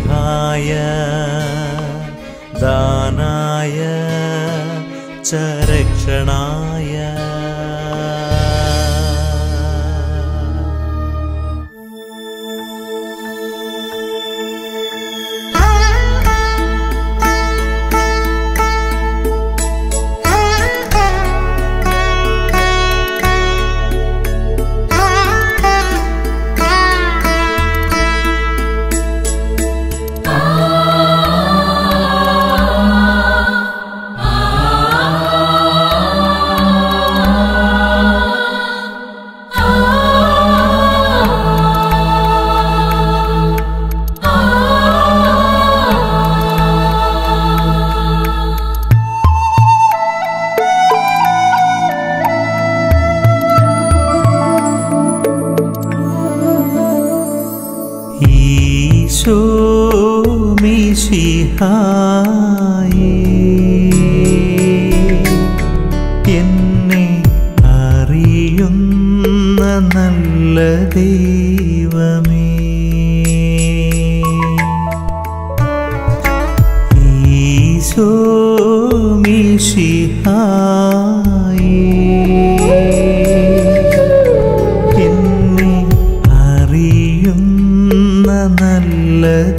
स्नेहाय दानाय च रक्षणा ഈശോ എന്നെ അറിയുന്ന നല്ല ദൈവമേ.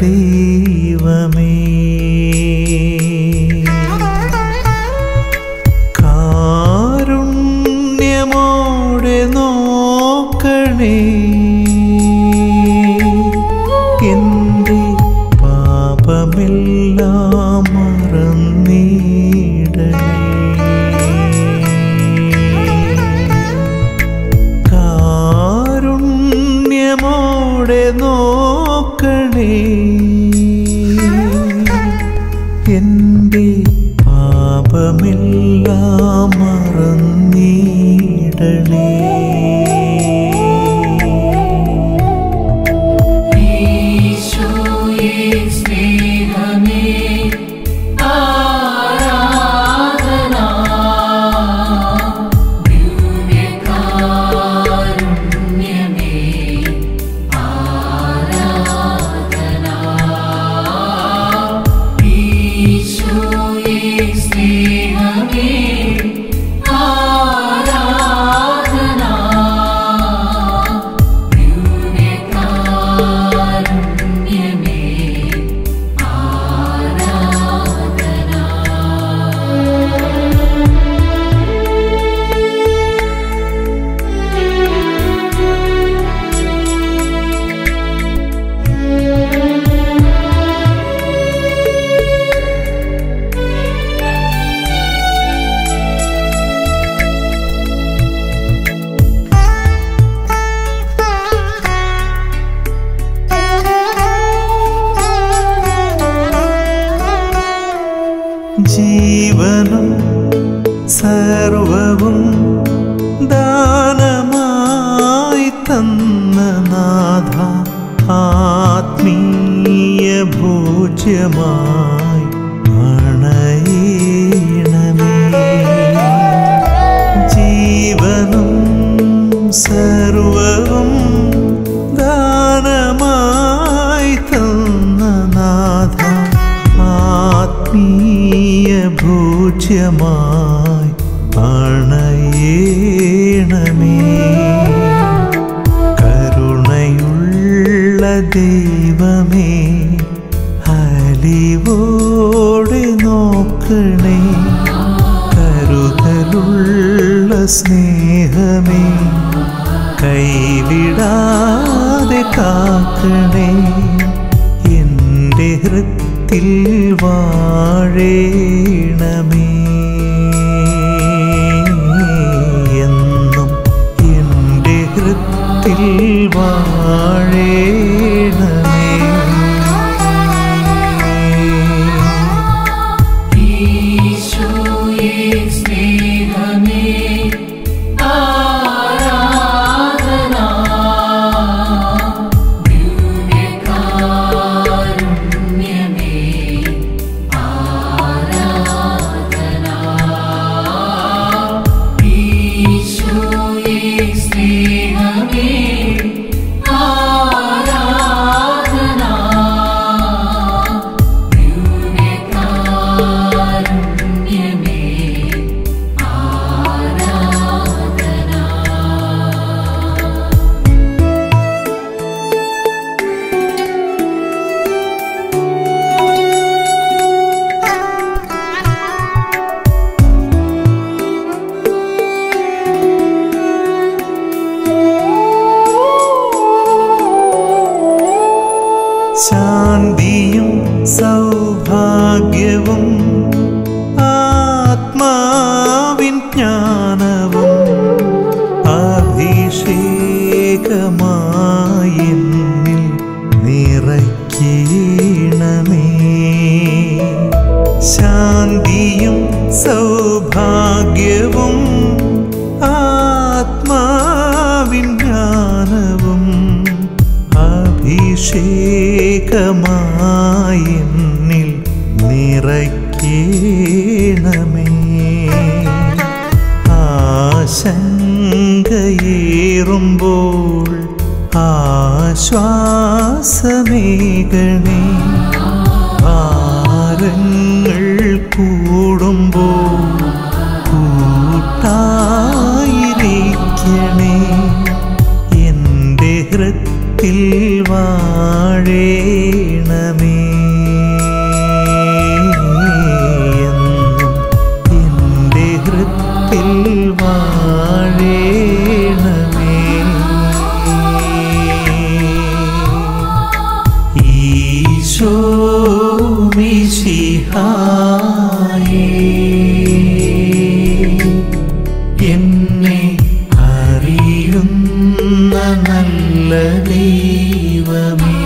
ദൈവമേ. കാരുണ്യമോടെ നോക്കണേ. clear. ഭോജ്യമായി അണയേണമേ കരുണയുള്ള ദൈവമേ അലിവോടെ നോക്കണേ. കരുതലുള്ള സ്നേഹമേ കൈവിടാതെ കാക്കണേ. എന്റെ ഹൃത്തിൽ വാഴേണമേ. ഹൃത്തിൽ ശാന്തിയും സൗഭാഗ്യവും ആത്മാവിൻ ജ്ഞാനവും അഭിഷേകമായി എന്നിൽ അഭിഷേകമായി എന്നിൽ നിറയ്ക്കണമേ. ആശങ്കയേറുമ്പോൾ ആശ്വാസമേകണേ. ഭാരങ്ങൾ കൂടുമ്പോൾ കൂട്ടായിരിക്കണേ. എന്റെ ഹൃത്തിൽ മിശിഹായേ എന്നെ അറിയുന്ന നല്ല ദൈവമേ.